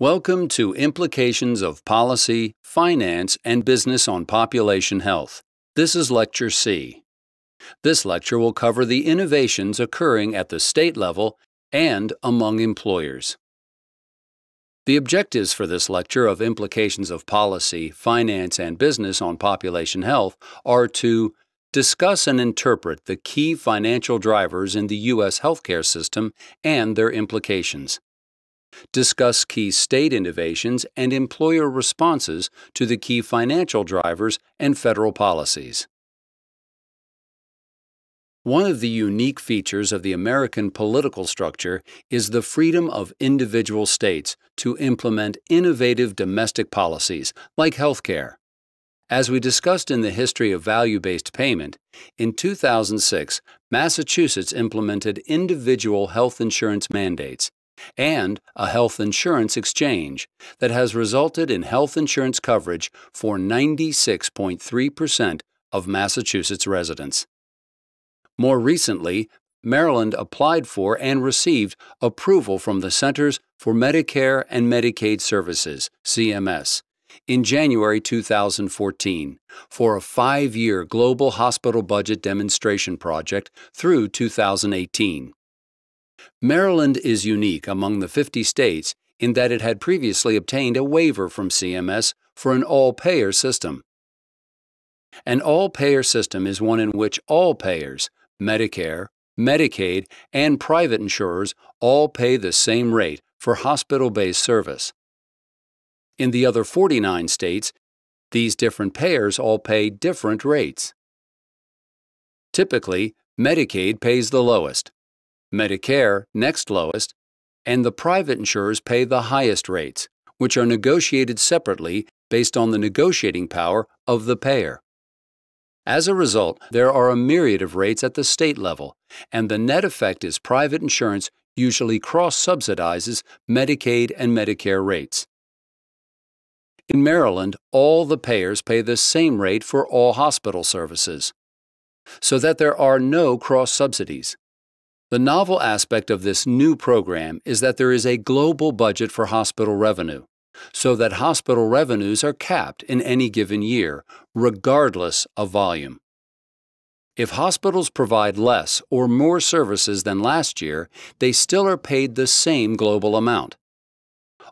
Welcome to Implications of Policy, Finance, and Business on Population Health. This is Lecture C. This lecture will cover the innovations occurring at the state level and among employers. The objectives for this lecture of Implications of Policy, Finance, and Business on Population Health are to discuss and interpret the key financial drivers in the U.S. healthcare system and their implications discuss key state innovations and employer responses to the key financial drivers and federal policies. One of the unique features of the American political structure is the freedom of individual states to implement innovative domestic policies like health care. As we discussed in the history of value based payment, in 2006, Massachusetts implemented individual health insurance mandates and a health insurance exchange that has resulted in health insurance coverage for 96.3% of Massachusetts residents. More recently, Maryland applied for and received approval from the Centers for Medicare and Medicaid Services, CMS, in January 2014 for a five year global hospital budget demonstration project through 2018. Maryland is unique among the 50 states in that it had previously obtained a waiver from CMS for an all payer system. An all payer system is one in which all payers, Medicare, Medicaid, and private insurers all pay the same rate for hospital based service. In the other 49 states, these different payers all pay different rates. Typically, Medicaid pays the lowest, Medicare next lowest, and the private insurers pay the highest rates, which are negotiated separately based on the negotiating power of the payer. As a result, there are a myriad of rates at the state level, and the net effect is private insurance usually cross subsidizes Medicaid and Medicare rates. In Maryland, all the payers pay the same rate for all hospital services, so that there are no cross subsidies. The novel aspect of this new program is that there is a global budget for hospital revenue, so that hospital revenues are capped in any given year, regardless of volume. If hospitals provide less or more services than last year, they still are paid the same global amount.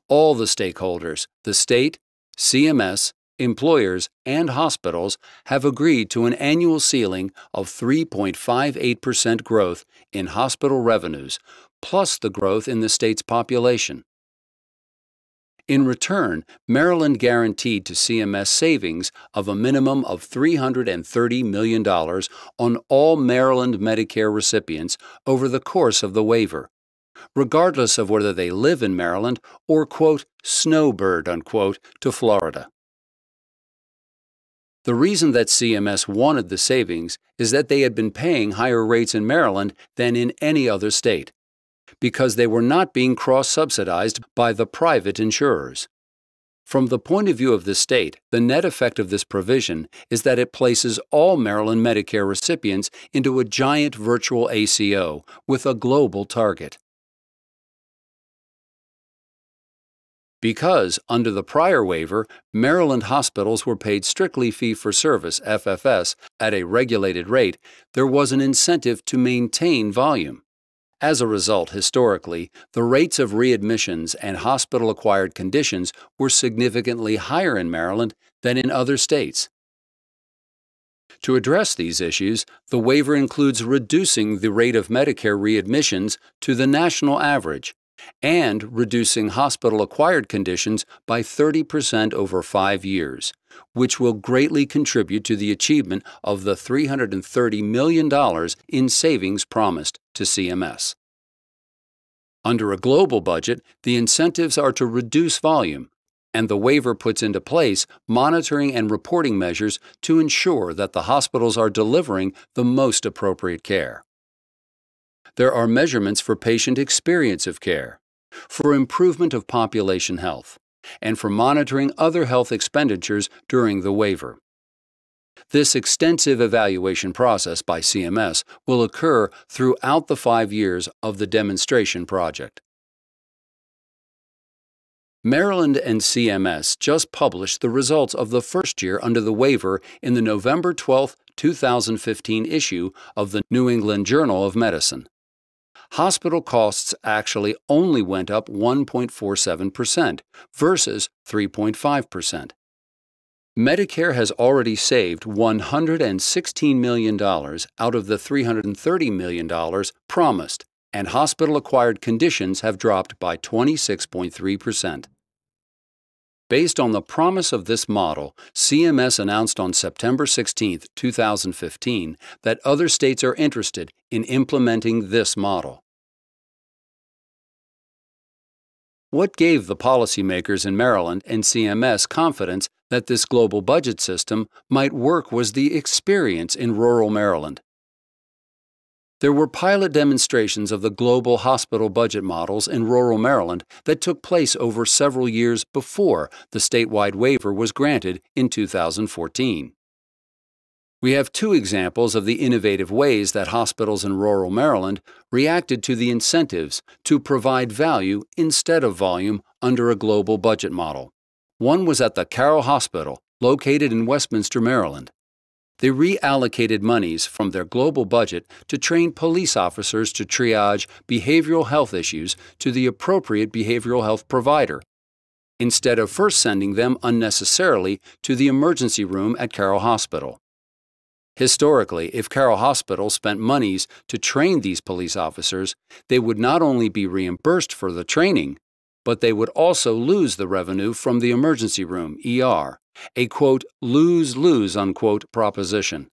All the stakeholders, the state, CMS, employers, and hospitals have agreed to an annual ceiling of 3.58% growth in hospital revenues, plus the growth in the state's population. In return, Maryland guaranteed to CMS savings of a minimum of $330 million on all Maryland Medicare recipients over the course of the waiver, regardless of whether they live in Maryland or, quote, snowbird, unquote, to Florida. The reason that CMS wanted the savings is that they had been paying higher rates in Maryland than in any other state, because they were not being cross subsidized by the private insurers. From the point of view of the state, the net effect of this provision is that it places all Maryland Medicare recipients into a giant virtual ACO with a global target. Because, under the prior waiver, Maryland hospitals were paid strictly fee for service FFS at a regulated rate, there was an incentive to maintain volume. As a result, historically, the rates of readmissions and hospital acquired conditions were significantly higher in Maryland than in other states. To address these issues, the waiver includes reducing the rate of Medicare readmissions to the national average and reducing hospital acquired conditions by 30% over five years, which will greatly contribute to the achievement of the $330 million in savings promised to CMS. Under a global budget, the incentives are to reduce volume, and the waiver puts into place monitoring and reporting measures to ensure that the hospitals are delivering the most appropriate care. There are measurements for patient experience of care, for improvement of population health, and for monitoring other health expenditures during the waiver. This extensive evaluation process by CMS will occur throughout the five years of the demonstration project. Maryland and CMS just published the results of the first year under the waiver in the November 12, 2015 issue of the New England Journal of Medicine. Hospital costs actually only went up 1.47% versus 3.5%. Medicare has already saved $116 million out of the $330 million promised, and hospital acquired conditions have dropped by 26.3%. Based on the promise of this model, CMS announced on September 16, 2015, that other states are interested in implementing this model. What gave the policymakers in Maryland and CMS confidence that this global budget system might work was the experience in rural Maryland. There were pilot demonstrations of the global hospital budget models in rural Maryland that took place over several years before the statewide waiver was granted in 2014. We have two examples of the innovative ways that hospitals in rural Maryland reacted to the incentives to provide value instead of volume under a global budget model. One was at the Carroll Hospital, located in Westminster, Maryland. They reallocated monies from their global budget to train police officers to triage behavioral health issues to the appropriate behavioral health provider, instead of first sending them unnecessarily to the emergency room at Carroll Hospital. Historically, if Carroll Hospital spent monies to train these police officers, they would not only be reimbursed for the training, but they would also lose the revenue from the emergency room, ER, a quote, lose lose unquote proposition.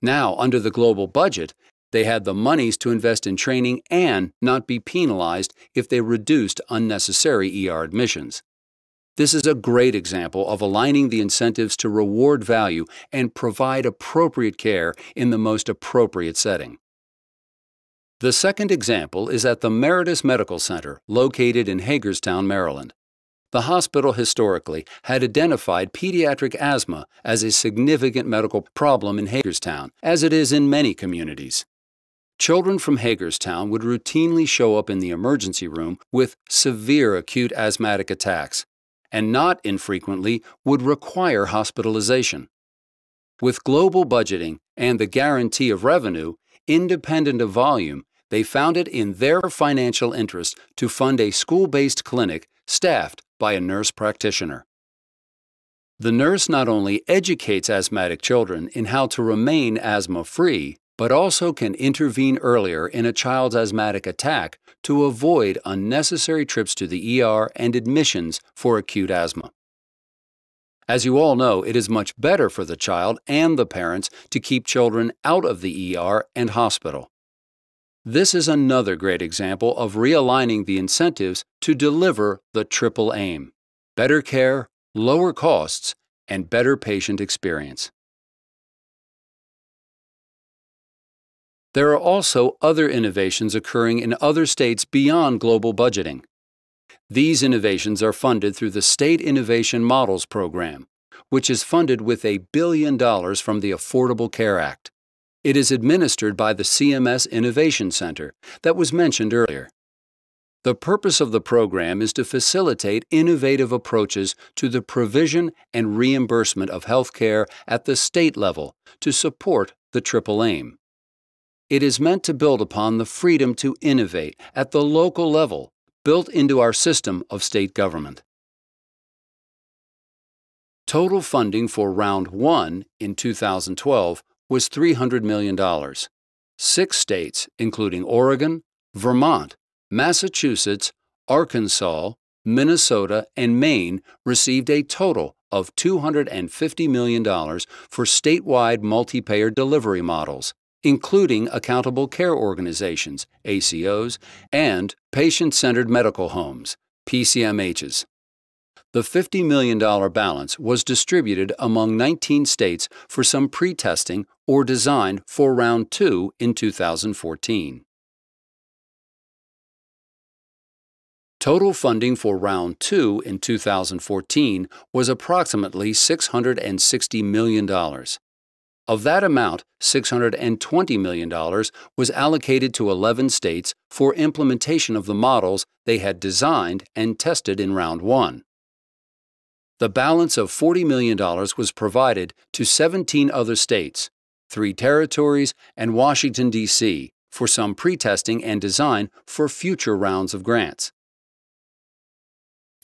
Now, under the global budget, they had the monies to invest in training and not be penalized if they reduced unnecessary ER admissions. This is a great example of aligning the incentives to reward value and provide appropriate care in the most appropriate setting. The second example is at the Meritus Medical Center, located in Hagerstown, Maryland. The hospital historically had identified pediatric asthma as a significant medical problem in Hagerstown, as it is in many communities. Children from Hagerstown would routinely show up in the emergency room with severe acute asthmatic attacks, and not infrequently would require hospitalization. With global budgeting and the guarantee of revenue, independent of volume, they found it in their financial interest to fund a school based clinic staffed by a nurse practitioner. The nurse not only educates asthmatic children in how to remain asthma free, but also can intervene earlier in a child's asthmatic attack to avoid unnecessary trips to the ER and admissions for acute asthma. As you all know, it is much better for the child and the parents to keep children out of the ER and hospital. This is another great example of realigning the incentives to deliver the triple aim better care, lower costs, and better patient experience. There are also other innovations occurring in other states beyond global budgeting. These innovations are funded through the State Innovation Models Program, which is funded with a billion dollars from the Affordable Care Act. It is administered by the CMS Innovation Center that was mentioned earlier. The purpose of the program is to facilitate innovative approaches to the provision and reimbursement of health care at the state level to support the triple aim. It is meant to build upon the freedom to innovate at the local level built into our system of state government. Total funding for Round 1 in 2012 was $300 million. Six states, including Oregon, Vermont, Massachusetts, Arkansas, Minnesota, and Maine, received a total of $250 million for statewide multi-payer delivery models, including accountable care organizations, ACOs, and patient-centered medical homes, PCMHs. The $50 million balance was distributed among 19 states for some pre-testing or design for Round 2 in 2014. Total funding for Round 2 in 2014 was approximately $660 million. Of that amount, $620 million was allocated to 11 states for implementation of the models they had designed and tested in Round 1. The balance of $40 million was provided to 17 other states, three territories, and Washington, D.C. for some pre-testing and design for future rounds of grants.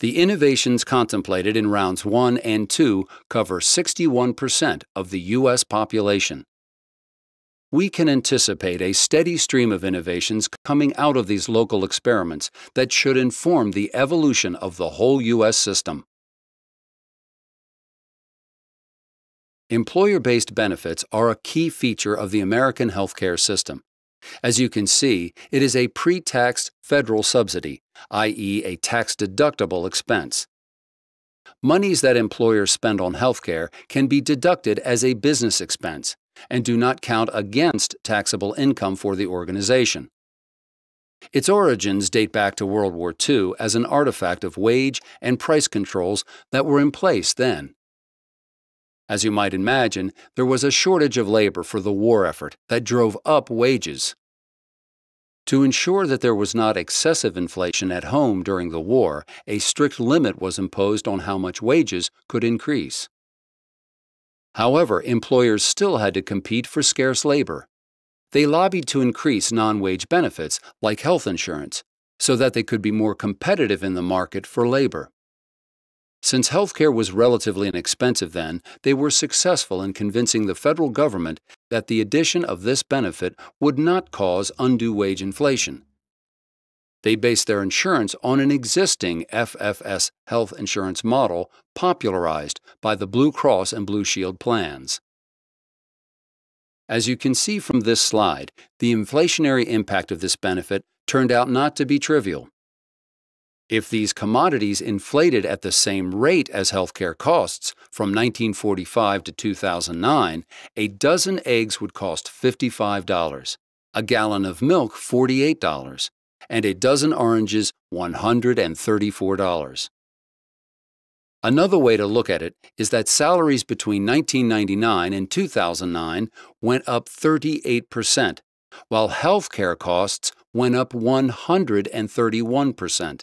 The innovations contemplated in rounds 1 and 2 cover 61% of the U.S. population. We can anticipate a steady stream of innovations coming out of these local experiments that should inform the evolution of the whole U.S. system. Employer-based benefits are a key feature of the American healthcare system. As you can see, it is a pre-taxed federal subsidy, i.e. a tax-deductible expense. Monies that employers spend on healthcare can be deducted as a business expense and do not count against taxable income for the organization. Its origins date back to World War II as an artifact of wage and price controls that were in place then. As you might imagine, there was a shortage of labor for the war effort that drove up wages. To ensure that there was not excessive inflation at home during the war, a strict limit was imposed on how much wages could increase. However, employers still had to compete for scarce labor. They lobbied to increase non-wage benefits, like health insurance, so that they could be more competitive in the market for labor. Since healthcare was relatively inexpensive then, they were successful in convincing the federal government that the addition of this benefit would not cause undue wage inflation. They based their insurance on an existing FFS health insurance model popularized by the Blue Cross and Blue Shield plans. As you can see from this slide, the inflationary impact of this benefit turned out not to be trivial. If these commodities inflated at the same rate as healthcare costs from 1945 to 2009, a dozen eggs would cost $55, a gallon of milk $48, and a dozen oranges $134. Another way to look at it is that salaries between 1999 and 2009 went up 38%, while healthcare costs went up 131%.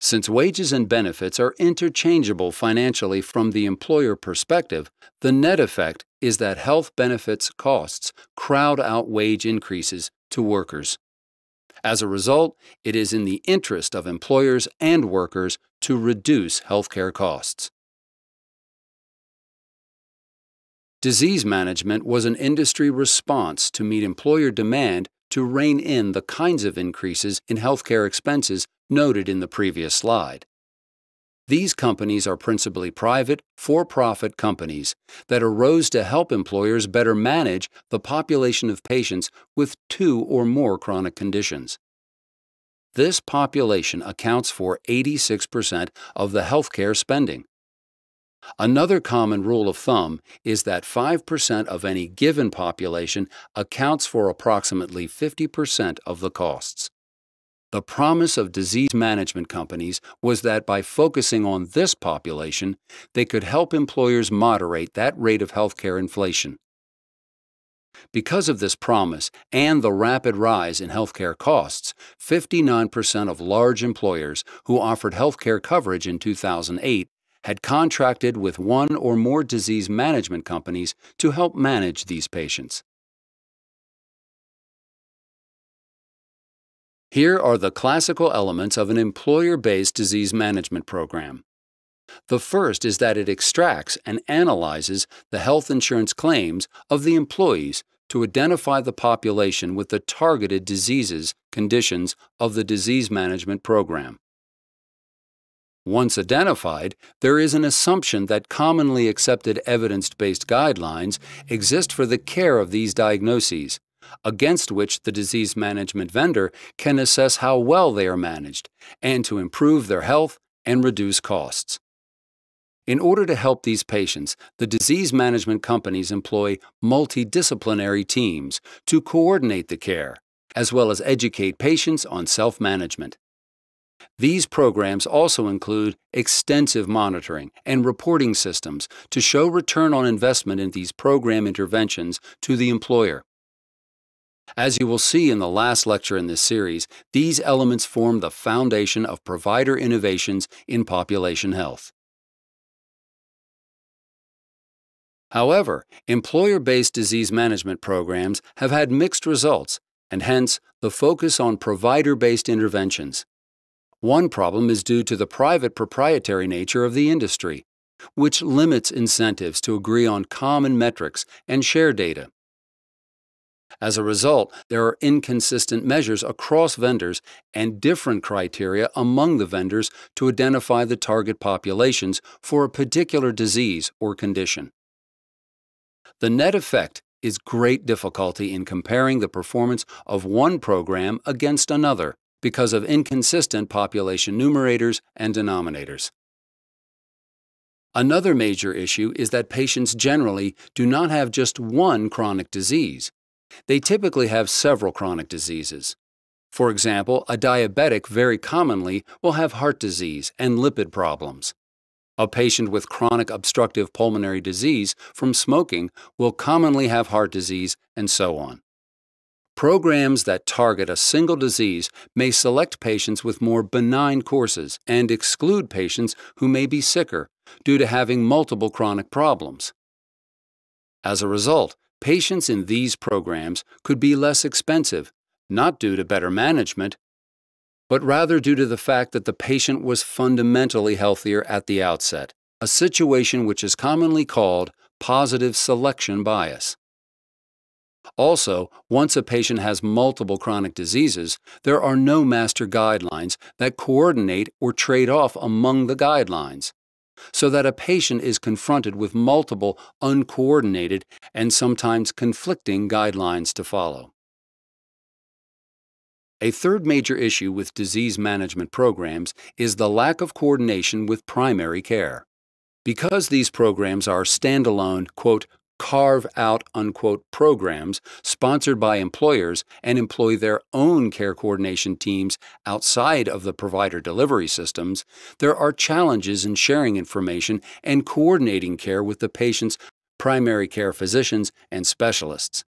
Since wages and benefits are interchangeable financially from the employer perspective, the net effect is that health benefits costs crowd out wage increases to workers. As a result, it is in the interest of employers and workers to reduce healthcare costs. Disease management was an industry response to meet employer demand to rein in the kinds of increases in healthcare expenses noted in the previous slide. These companies are principally private, for-profit companies that arose to help employers better manage the population of patients with two or more chronic conditions. This population accounts for 86% of the healthcare spending. Another common rule of thumb is that 5% of any given population accounts for approximately 50% of the costs. The promise of disease management companies was that by focusing on this population, they could help employers moderate that rate of healthcare inflation. Because of this promise and the rapid rise in healthcare costs, 59% of large employers who offered healthcare coverage in 2008 had contracted with one or more disease management companies to help manage these patients. Here are the classical elements of an employer-based disease management program. The first is that it extracts and analyzes the health insurance claims of the employees to identify the population with the targeted diseases conditions of the disease management program. Once identified, there is an assumption that commonly accepted evidence-based guidelines exist for the care of these diagnoses, against which the disease management vendor can assess how well they are managed and to improve their health and reduce costs. In order to help these patients, the disease management companies employ multidisciplinary teams to coordinate the care, as well as educate patients on self-management. These programs also include extensive monitoring and reporting systems to show return on investment in these program interventions to the employer. As you will see in the last lecture in this series, these elements form the foundation of provider innovations in population health. However, employer-based disease management programs have had mixed results, and hence the focus on provider-based interventions. One problem is due to the private proprietary nature of the industry, which limits incentives to agree on common metrics and share data. As a result, there are inconsistent measures across vendors and different criteria among the vendors to identify the target populations for a particular disease or condition. The net effect is great difficulty in comparing the performance of one program against another because of inconsistent population numerators and denominators. Another major issue is that patients generally do not have just one chronic disease. They typically have several chronic diseases. For example, a diabetic very commonly will have heart disease and lipid problems. A patient with chronic obstructive pulmonary disease from smoking will commonly have heart disease, and so on. Programs that target a single disease may select patients with more benign courses and exclude patients who may be sicker due to having multiple chronic problems. As a result, patients in these programs could be less expensive, not due to better management, but rather due to the fact that the patient was fundamentally healthier at the outset, a situation which is commonly called positive selection bias. Also, once a patient has multiple chronic diseases, there are no master guidelines that coordinate or trade off among the guidelines, so that a patient is confronted with multiple uncoordinated and sometimes conflicting guidelines to follow. A third major issue with disease management programs is the lack of coordination with primary care. Because these programs are standalone, quote, carve out, unquote, programs sponsored by employers and employ their own care coordination teams outside of the provider delivery systems, there are challenges in sharing information and coordinating care with the patient's primary care physicians and specialists.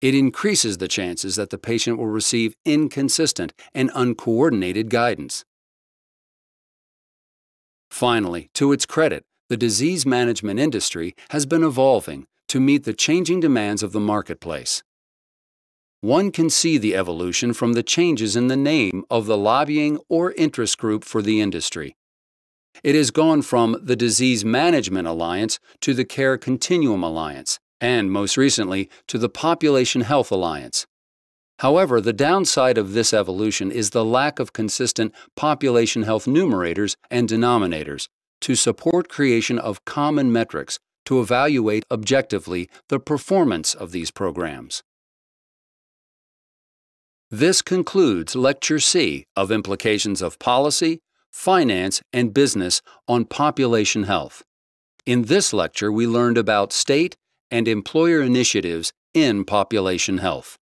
It increases the chances that the patient will receive inconsistent and uncoordinated guidance. Finally, to its credit, the disease management industry has been evolving to meet the changing demands of the marketplace. One can see the evolution from the changes in the name of the lobbying or interest group for the industry. It has gone from the Disease Management Alliance to the Care Continuum Alliance, and most recently to the Population Health Alliance. However, the downside of this evolution is the lack of consistent population health numerators and denominators to support creation of common metrics to evaluate objectively the performance of these programs. This concludes Lecture C of Implications of Policy, Finance, and Business on Population Health. In this lecture, we learned about state and employer initiatives in population health.